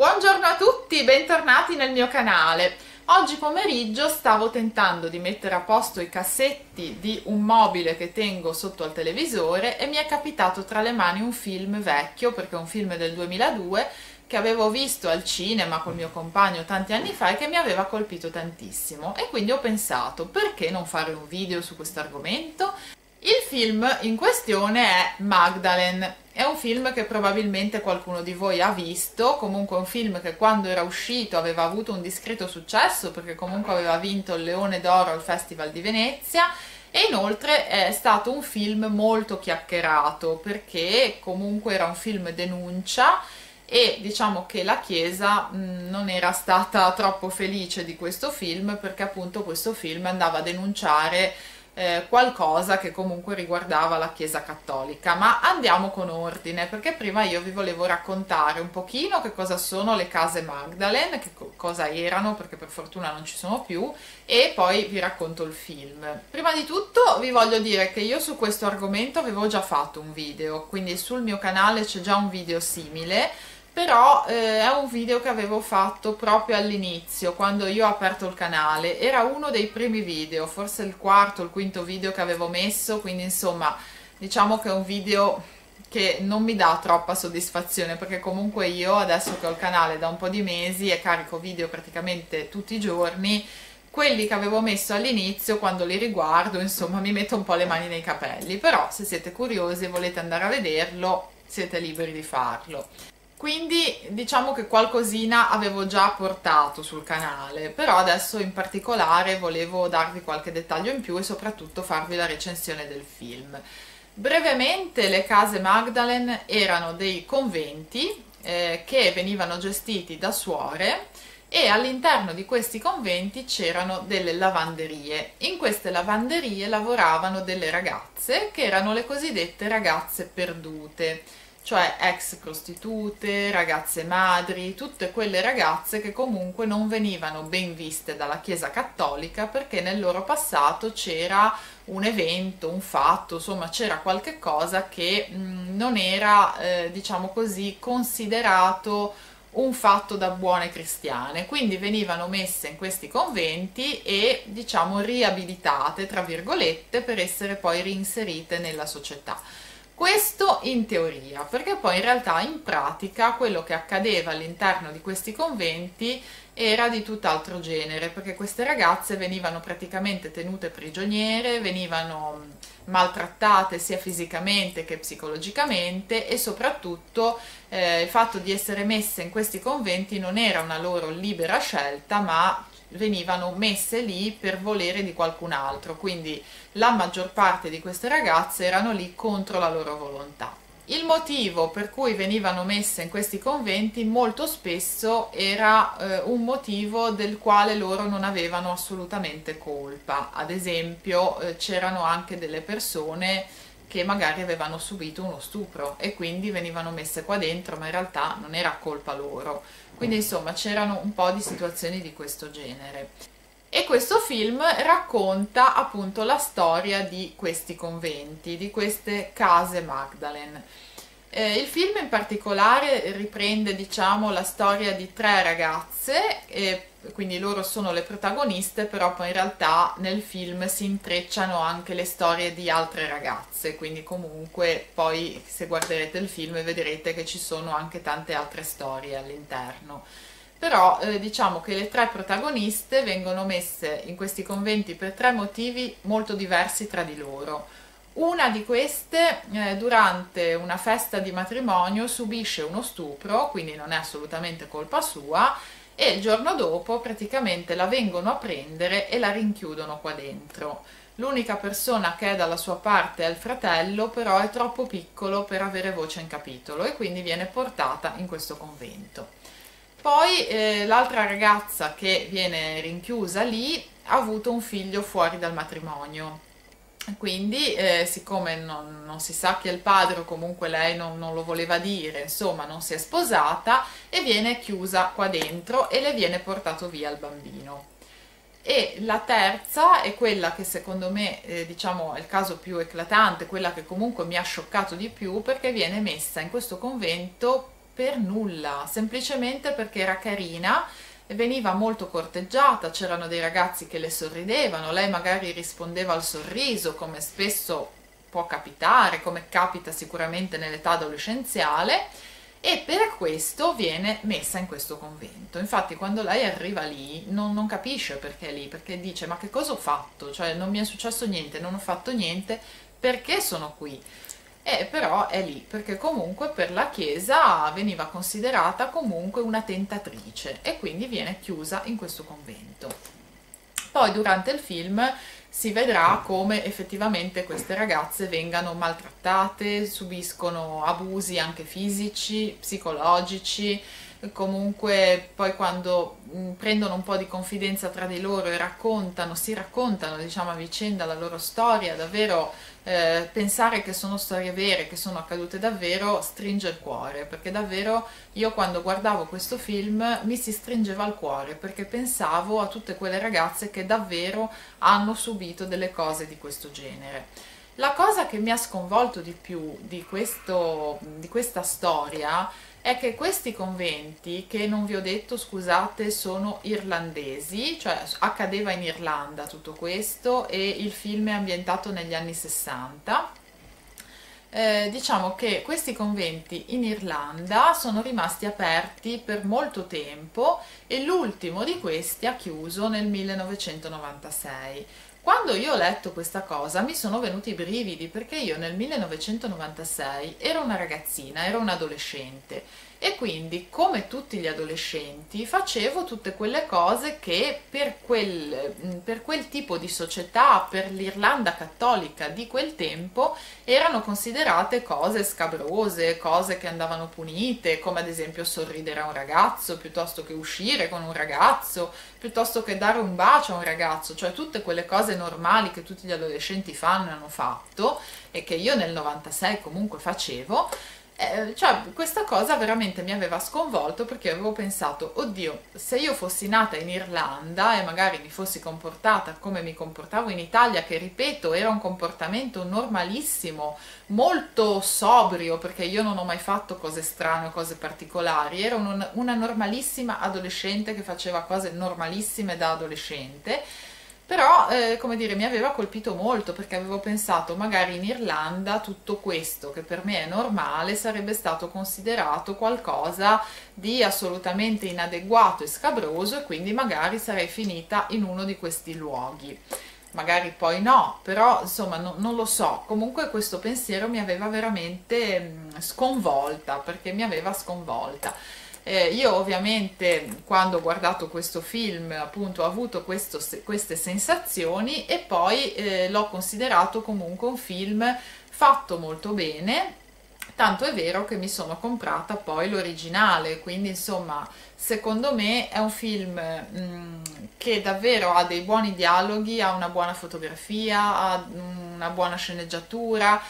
Buongiorno a tutti, bentornati nel mio canale. Oggi pomeriggio stavo tentando di mettere a posto i cassetti di un mobile che tengo sotto al televisore e mi è capitato tra le mani un film vecchio, perché è un film del 2002, che avevo visto al cinema col mio compagno tanti anni fa e che mi aveva colpito tantissimo. E quindi ho pensato, perché non fare un video su questo argomento? Il film in questione è Magdalene, è un film che probabilmente qualcuno di voi ha visto, comunque un film che quando era uscito aveva avuto un discreto successo perché comunque aveva vinto il Leone d'Oro al Festival di Venezia e inoltre è stato un film molto chiacchierato perché comunque era un film denuncia e diciamo che la Chiesa mh, non era stata troppo felice di questo film perché appunto questo film andava a denunciare eh, qualcosa che comunque riguardava la Chiesa Cattolica. Ma andiamo con ordine, perché prima io vi volevo raccontare un pochino che cosa sono le case Magdalene, che co- cosa erano, perché per fortuna non ci sono più, e poi vi racconto il film. Prima di tutto vi voglio dire che io su questo argomento avevo già fatto un video, quindi sul mio canale c'è già un video simile però eh, è un video che avevo fatto proprio all'inizio quando io ho aperto il canale. Era uno dei primi video forse il quarto o il quinto video che avevo messo. Quindi insomma diciamo che è un video che non mi dà troppa soddisfazione perché comunque io adesso che ho il canale da un po' di mesi e carico video praticamente tutti i giorni quelli che avevo messo all'inizio quando li riguardo insomma mi metto un po' le mani nei capelli. Però se siete curiosi e volete andare a vederlo siete liberi di farlo quindi diciamo che qualcosina avevo già portato sul canale, però adesso in particolare volevo darvi qualche dettaglio in più e soprattutto farvi la recensione del film. Brevemente le case Magdalene erano dei conventi eh, che venivano gestiti da suore e all'interno di questi conventi c'erano delle lavanderie. In queste lavanderie lavoravano delle ragazze che erano le cosiddette ragazze perdute cioè ex prostitute, ragazze madri, tutte quelle ragazze che comunque non venivano ben viste dalla Chiesa Cattolica perché nel loro passato c'era un evento, un fatto, insomma c'era qualche cosa che mh, non era, eh, diciamo così, considerato un fatto da buone cristiane, quindi venivano messe in questi conventi e diciamo riabilitate, tra virgolette, per essere poi reinserite nella società. Questo in teoria, perché poi in realtà in pratica quello che accadeva all'interno di questi conventi era di tutt'altro genere, perché queste ragazze venivano praticamente tenute prigioniere, venivano maltrattate sia fisicamente che psicologicamente e soprattutto eh, il fatto di essere messe in questi conventi non era una loro libera scelta, ma venivano messe lì per volere di qualcun altro, quindi la maggior parte di queste ragazze erano lì contro la loro volontà. Il motivo per cui venivano messe in questi conventi molto spesso era eh, un motivo del quale loro non avevano assolutamente colpa. Ad esempio eh, c'erano anche delle persone che magari avevano subito uno stupro e quindi venivano messe qua dentro, ma in realtà non era colpa loro. Quindi insomma c'erano un po' di situazioni di questo genere. E questo film racconta appunto la storia di questi conventi, di queste case Magdalene. Eh, il film in particolare riprende diciamo la storia di tre ragazze, eh, quindi loro sono le protagoniste, però poi in realtà nel film si intrecciano anche le storie di altre ragazze, quindi comunque poi se guarderete il film vedrete che ci sono anche tante altre storie all'interno. Però eh, diciamo che le tre protagoniste vengono messe in questi conventi per tre motivi molto diversi tra di loro. Una di queste eh, durante una festa di matrimonio subisce uno stupro, quindi non è assolutamente colpa sua, e il giorno dopo praticamente la vengono a prendere e la rinchiudono qua dentro. L'unica persona che è dalla sua parte è il fratello, però è troppo piccolo per avere voce in capitolo e quindi viene portata in questo convento. Poi eh, l'altra ragazza che viene rinchiusa lì ha avuto un figlio fuori dal matrimonio quindi eh, siccome non, non, si sa chi è il padre o comunque lei non, non, lo voleva dire, insomma non si è sposata e viene chiusa qua dentro e le viene portato via il bambino. E la terza è quella che secondo me eh, diciamo è il caso più eclatante, quella che comunque mi ha scioccato di più perché viene messa in questo convento per nulla, semplicemente perché era carina veniva molto corteggiata, c'erano dei ragazzi che le sorridevano, lei magari rispondeva al sorriso, come spesso può capitare, come capita sicuramente nell'età adolescenziale, e per questo viene messa in questo convento. Infatti quando lei arriva lì non, non, capisce perché è lì, perché dice ma che cosa ho fatto? Cioè non mi è successo niente, non ho fatto niente, perché sono qui? E però è lì, perché comunque per la Chiesa veniva considerata comunque una tentatrice e quindi viene chiusa in questo convento. Poi durante il film si vedrà come effettivamente queste ragazze vengano maltrattate, subiscono abusi anche fisici, psicologici, comunque poi quando prendono un po' di confidenza tra di loro e raccontano, si raccontano diciamo a vicenda la loro storia, davvero eh, pensare che sono storie vere, che sono accadute davvero, stringe il cuore, perché davvero io quando guardavo questo film mi si stringeva il cuore, perché pensavo a tutte quelle ragazze che davvero hanno subito delle cose di questo genere. La cosa che mi ha sconvolto di più di, questo, di questa storia è che questi conventi, che non vi ho detto, scusate, sono irlandesi, cioè accadeva in Irlanda tutto questo e il film è ambientato negli anni 60. Eh, diciamo che questi conventi in Irlanda sono rimasti aperti per molto tempo e l'ultimo di questi ha chiuso nel 1996. Quando io ho letto questa cosa mi sono venuti i brividi perché io nel 1996 ero una ragazzina, ero un adolescente e quindi come tutti gli adolescenti facevo tutte quelle cose che per quel, mm, per quel tipo di società, per l'Irlanda cattolica di quel tempo erano considerate cose scabrose, cose che andavano punite, come ad esempio sorridere a un ragazzo piuttosto che uscire con un ragazzo, piuttosto che dare un bacio a un ragazzo, cioè tutte quelle cose normali che tutti gli adolescenti fanno e hanno fatto e che io nel 96 comunque facevo eh, cioè, questa cosa veramente mi aveva sconvolto perché avevo pensato, oddio, se io fossi nata in Irlanda e magari mi fossi comportata come mi comportavo in Italia, che ripeto era un comportamento normalissimo, molto sobrio, perché io non ho mai fatto cose strane cose particolari, ero un, una normalissima adolescente che faceva cose normalissime da adolescente però eh, come dire mi aveva colpito molto perché avevo pensato magari in Irlanda tutto questo che per me è normale sarebbe stato considerato qualcosa di assolutamente inadeguato e scabroso e quindi magari sarei finita in uno di questi luoghi. Magari poi no, però insomma no, non lo so, comunque questo pensiero mi aveva veramente mh, sconvolta perché mi aveva sconvolta eh, io ovviamente quando ho guardato questo film appunto ho avuto questo, queste sensazioni e poi eh, l'ho considerato comunque un film fatto molto bene tanto è vero che mi sono comprata poi l'originale quindi insomma secondo me è un film mh, mm, che davvero ha dei buoni dialoghi ha una buona fotografia ha una buona sceneggiatura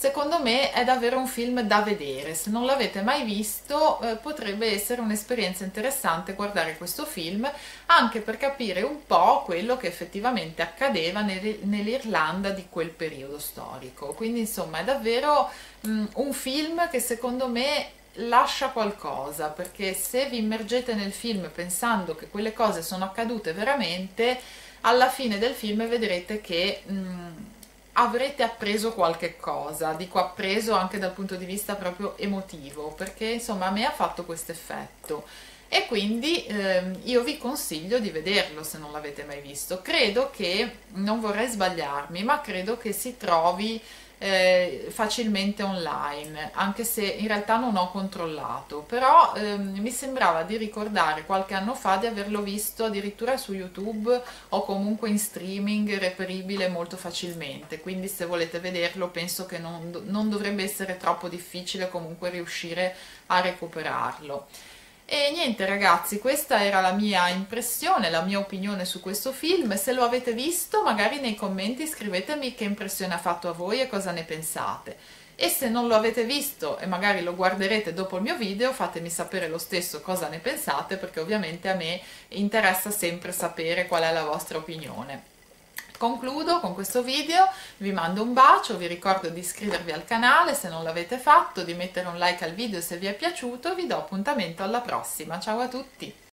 secondo me è davvero un film da vedere. Se non l'avete mai visto, eh, potrebbe essere un'esperienza interessante guardare questo film, anche per capire un po' quello che effettivamente accadeva nell'Irlanda di quel periodo storico. Quindi, insomma, è davvero mh, mm, un film che secondo me lascia qualcosa, perché se vi immergete nel film pensando che quelle cose sono accadute veramente, alla fine del film vedrete che mh, mm, avrete appreso qualche cosa, dico appreso anche dal punto di vista proprio emotivo, perché insomma a me ha fatto questo effetto e quindi ehm, io vi consiglio di vederlo se non l'avete mai visto. Credo che, non vorrei sbagliarmi, ma credo che si trovi eh, facilmente online, anche se in realtà non ho controllato, però ehm, mi sembrava di ricordare qualche anno fa di averlo visto addirittura su YouTube o comunque in streaming reperibile molto facilmente, quindi se volete vederlo penso che non, non dovrebbe essere troppo difficile comunque riuscire a recuperarlo. E niente ragazzi, questa era la mia impressione, la mia opinione su questo film. Se lo avete visto, magari nei commenti scrivetemi che impressione ha fatto a voi e cosa ne pensate. E se non lo avete visto e magari lo guarderete dopo il mio video, fatemi sapere lo stesso cosa ne pensate, perché ovviamente a me interessa sempre sapere qual è la vostra opinione. Concludo con questo video, vi mando un bacio, vi ricordo di iscrivervi al canale se non l'avete fatto, di mettere un like al video se vi è piaciuto, vi do appuntamento alla prossima, ciao a tutti!